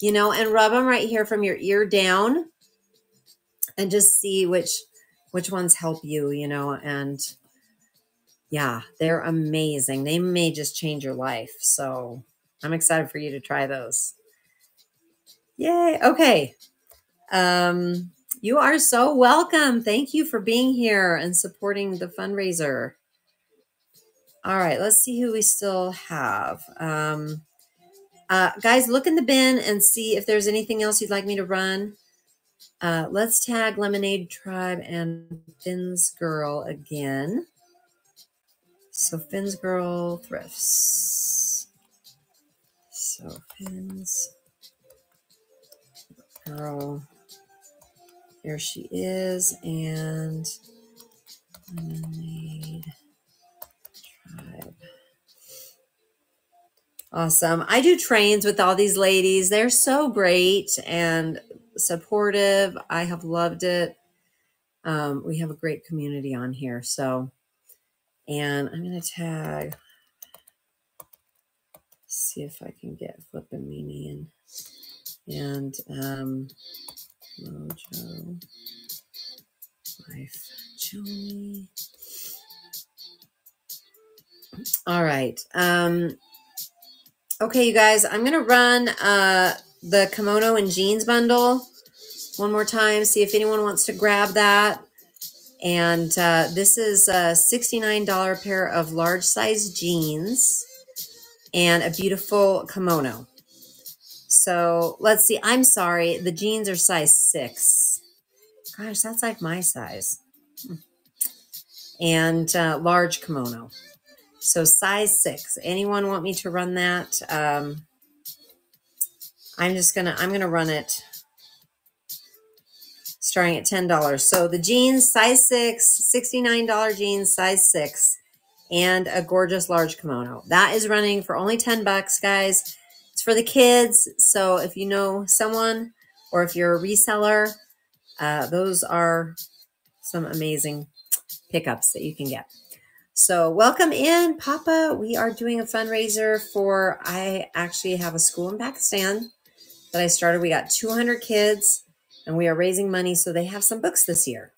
A: you know, and rub them right here from your ear down and just see which which ones help you, you know, and yeah, they're amazing. They may just change your life. So I'm excited for you to try those. Yay. Okay. Um, you are so welcome. Thank you for being here and supporting the fundraiser. All right, let's see who we still have. Um, uh, guys, look in the bin and see if there's anything else you'd like me to run. Uh, let's tag Lemonade Tribe and Finn's Girl again. So Finn's Girl thrifts. So Finn's Girl. There she is. And Tribe. Awesome. I do trains with all these ladies. They're so great and supportive. I have loved it. Um, we have a great community on here. So, and I'm going to tag, see if I can get Flippin' Meanie and, and um, Mojo, Life, Joni. All right. Um, okay, you guys, I'm going to run uh, the kimono and jeans bundle one more time, see if anyone wants to grab that. And uh, this is a $69 pair of large size jeans and a beautiful kimono. So let's see. I'm sorry. The jeans are size six. Gosh, that's like my size. And uh, large kimono. So size six. Anyone want me to run that? Um, I'm just gonna I'm gonna run it starting at $10. So the jeans, size six, $69 jeans, size six, and a gorgeous large kimono. That is running for only 10 bucks, guys. It's for the kids. So if you know someone or if you're a reseller, uh, those are some amazing pickups that you can get. So welcome in, Papa. We are doing a fundraiser for, I actually have a school in Pakistan that I started. We got 200 kids and we are raising money so they have some books this year.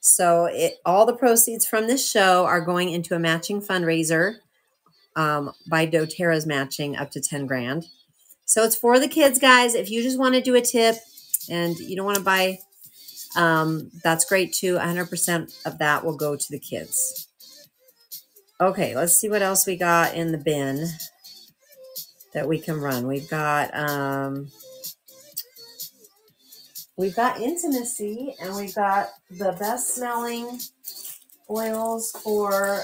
A: So it, all the proceeds from this show are going into a matching fundraiser um, by doTERRA's matching up to 10 grand. So it's for the kids, guys. If you just want to do a tip and you don't want to buy, um, that's great too. 100% of that will go to the kids. Okay, let's see what else we got in the bin that we can run. We've got um, we've got intimacy and we've got the best smelling oils for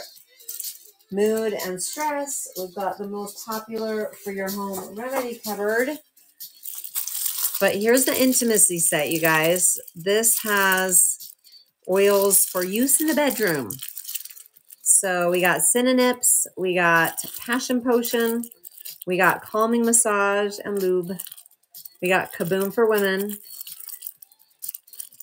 A: mood and stress. We've got the most popular for your home remedy cupboard. But here's the intimacy set, you guys. This has oils for use in the bedroom. So we got Synonyps, we got Passion Potion, we got Calming Massage and Lube, we got Kaboom for Women,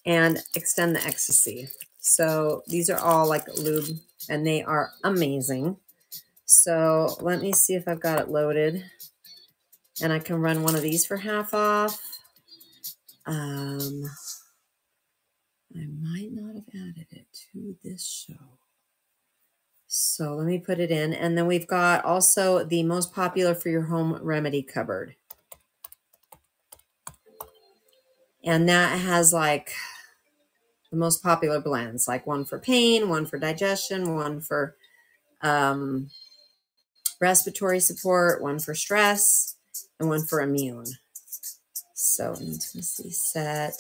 A: and Extend the Ecstasy. So these are all like lube and they are amazing. So let me see if I've got it loaded and I can run one of these for half off. Um, I might not have added it to this show. So let me put it in. And then we've got also the most popular for your home remedy cupboard. And that has like the most popular blends, like one for pain, one for digestion, one for um, respiratory support, one for stress, and one for immune. So intimacy set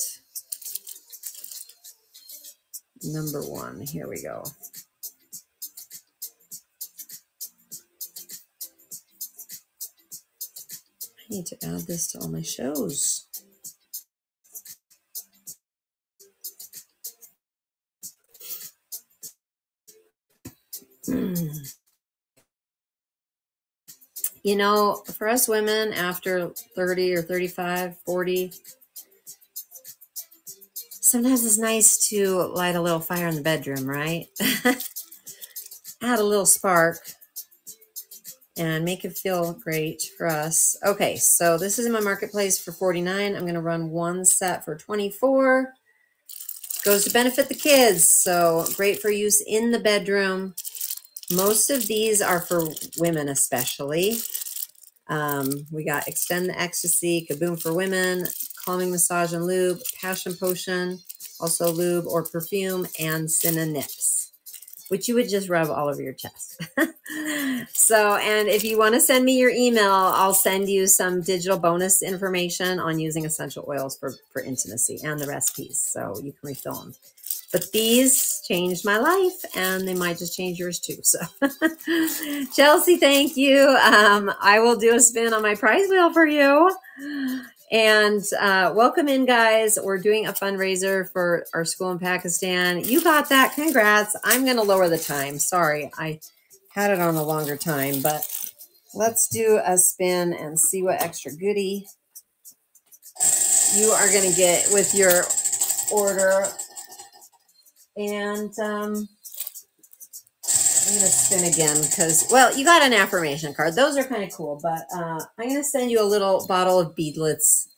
A: number one. Here we go. I need to add this to all my shows. Mm. you know, for us women after 30 or 35, 40, sometimes it's nice to light a little fire in the bedroom, right? Add a little spark and make it feel great for us. Okay, so this is in my marketplace for 49. I'm going to run one set for 24. goes to benefit the kids. So great for use in the bedroom. Most of these are for women, especially. Um, we got Extend the Ecstasy, Kaboom for Women, Calming Massage and Lube, Passion Potion, also lube or perfume, and Cinna which you would just rub all over your chest. so, and if you want to send me your email, I'll send you some digital bonus information on using essential oils for, for intimacy and the recipes. So you can refill them. But these changed my life and they might just change yours too. So, Chelsea, thank you. Um, I will do a spin on my prize wheel for you. And uh, welcome in, guys. We're doing a fundraiser for our school in Pakistan. You got that. Congrats. I'm going to lower the time. Sorry, I had it on a longer time, but let's do a spin and see what extra goodie you are going to get with your order and um, I'm going to spin again because, well, you got an affirmation card. Those are kind of cool, but uh, I'm going to send you a little bottle of beadlets.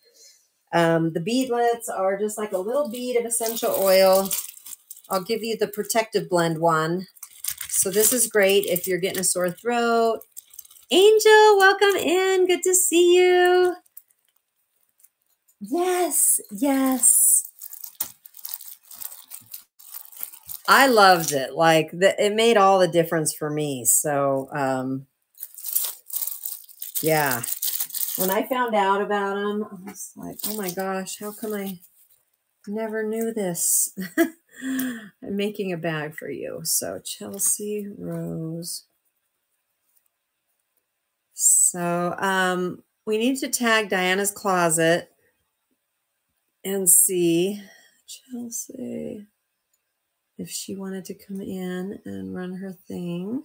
A: Um, the beadlets are just like a little bead of essential oil. I'll give you the protective blend one. So this is great if you're getting a sore throat. Angel, welcome in. Good to see you. Yes, yes. I loved it. Like the, it made all the difference for me. So, um, yeah, when I found out about them, I was like, oh my gosh, how come I never knew this? I'm making a bag for you. So Chelsea Rose. So, um, we need to tag Diana's closet and see Chelsea if she wanted to come in and run her thing.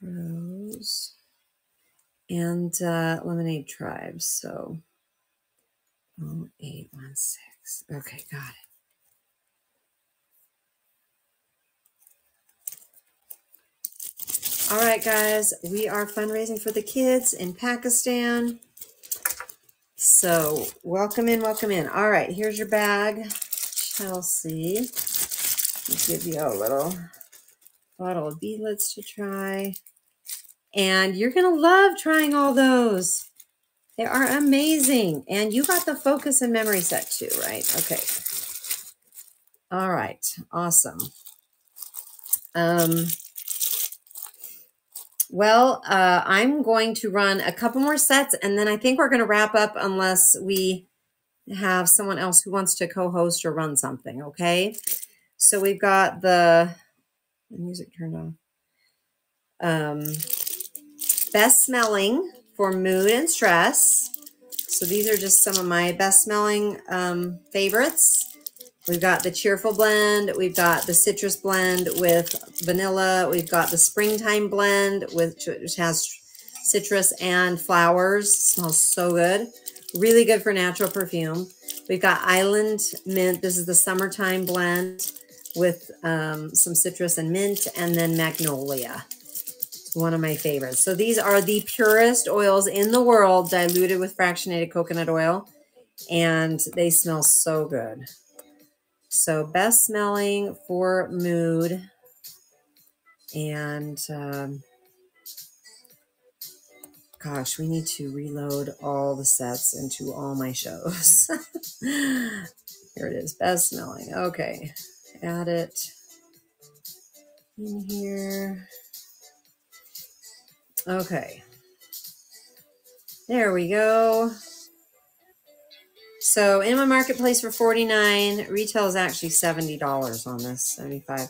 A: Rose and uh, Lemonade Tribe. So 0816. Okay, got it. All right, guys, we are fundraising for the kids in Pakistan. So, welcome in, welcome in. All right, here's your bag, Chelsea give you a little bottle of beadlets to try. And you're going to love trying all those. They are amazing. And you got the focus and memory set too, right? Okay. All right. Awesome. Um, well, uh, I'm going to run a couple more sets and then I think we're going to wrap up unless we have someone else who wants to co-host or run something. Okay. So we've got the, the music turned off. Um, best smelling for mood and stress. So these are just some of my best smelling um, favorites. We've got the cheerful blend. We've got the citrus blend with vanilla. We've got the springtime blend with which has citrus and flowers. Smells so good. Really good for natural perfume. We've got Island Mint. This is the summertime blend with um, some citrus and mint, and then magnolia. One of my favorites. So these are the purest oils in the world, diluted with fractionated coconut oil, and they smell so good. So best smelling for mood, and um, gosh, we need to reload all the sets into all my shows. Here it is, best smelling. Okay add it in here. Okay. There we go. So in my marketplace for 49, retail is actually $70 on this, 75.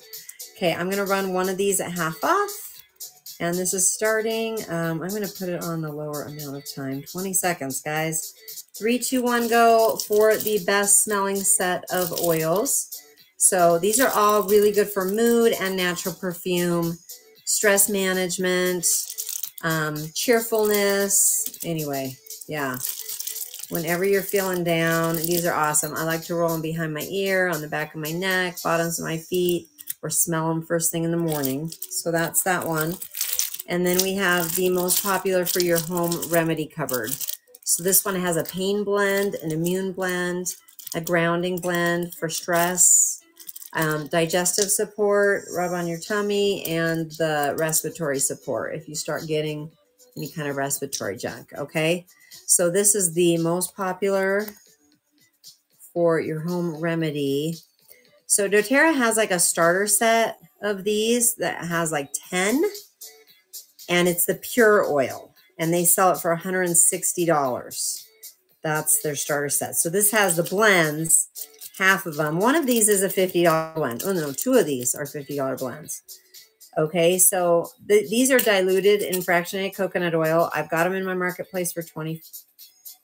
A: Okay, I'm to run one of these at half off. And this is starting, um, I'm to put it on the lower amount of time, 20 seconds, guys. Three, two, one, go for the best smelling set of oils. So these are all really good for mood and natural perfume, stress management, um, cheerfulness. Anyway, yeah. Whenever you're feeling down, these are awesome. I like to roll them behind my ear, on the back of my neck, bottoms of my feet, or smell them first thing in the morning. So that's that one. And then we have the most popular for your home remedy cupboard. So this one has a pain blend, an immune blend, a grounding blend for stress, um, digestive support, rub on your tummy, and the respiratory support if you start getting any kind of respiratory junk. Okay. So this is the most popular for your home remedy. So doTERRA has like a starter set of these that has like 10 and it's the pure oil and they sell it for $160. That's their starter set. So this has the blends, half of them. One of these is a $50 blend. Oh no, two of these are $50 blends. Okay, so th these are diluted in fractionated coconut oil. I've got them in my marketplace for 20,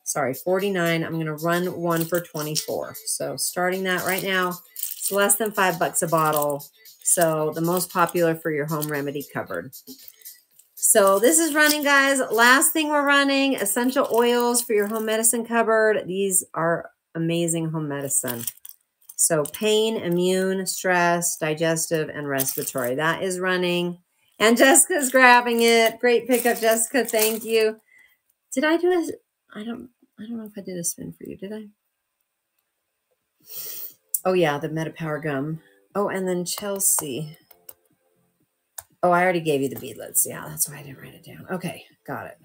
A: sorry, 49. I'm going to run one for 24. So starting that right now, it's less than five bucks a bottle. So the most popular for your home remedy cupboard. So this is running, guys. Last thing we're running, essential oils for your home medicine cupboard. These are amazing home medicine. So pain, immune, stress, digestive, and respiratory. That is running. And Jessica's grabbing it. Great pickup, Jessica. Thank you. Did I do a I don't I don't know if I did a spin for you, did I? Oh yeah, the MetaPWR gum. Oh, and then Chelsea. Oh, I already gave you the beadlets. Yeah, that's why I didn't write it down. Okay, got it.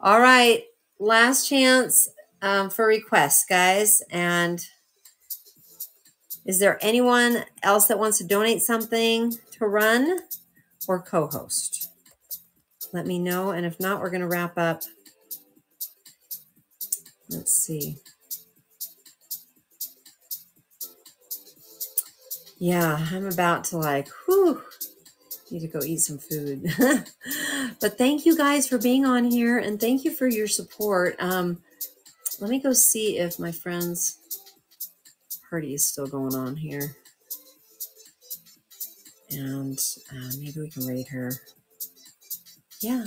A: All right, last chance um, for requests, guys. And is there anyone else that wants to donate something to run or co-host? Let me know. And if not, we're going to wrap up. Let's see. Yeah, I'm about to like, whew, need to go eat some food. but thank you guys for being on here and thank you for your support. Um, let me go see if my friend's party is still going on here. And uh, maybe we can raid her. Yeah,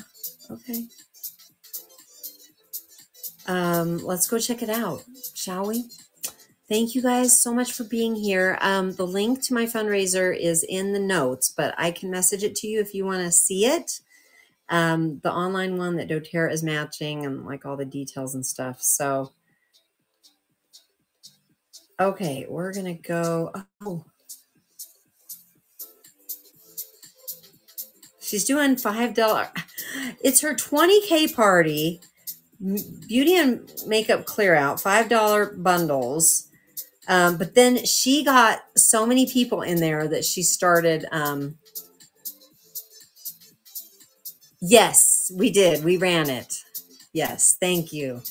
A: okay. Um, let's go check it out, shall we? Thank you guys so much for being here. Um, the link to my fundraiser is in the notes, but I can message it to you if you want to see it. Um, the online one that doTERRA is matching and like all the details and stuff. So, okay, we're going to go. Oh, she's doing $5. It's her 20K party beauty and makeup clear out, $5 bundles. Um, but then she got so many people in there that she started. Um, yes, we did. We ran it. Yes, thank you.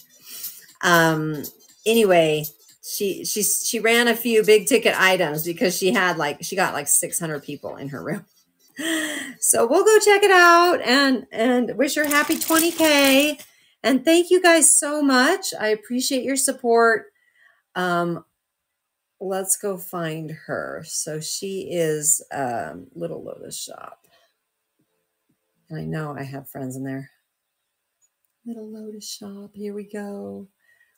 A: Um, anyway, she she she ran a few big ticket items because she had like she got like 600 people in her room. So we'll go check it out and and wish her happy 20k. And thank you guys so much. I appreciate your support. Um, let's go find her. So she is um, Little Lotus Shop. And I know I have friends in there. Little Lotus Shop. Here we go.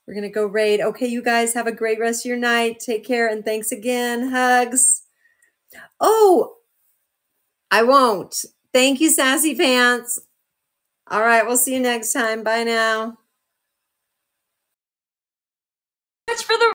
A: We're going to go raid. Okay, you guys have a great rest of your night. Take care and thanks again. Hugs. Oh, I won't. Thank you, Sassy Pants. All right, we'll see you next time. Bye now.
E: Much for the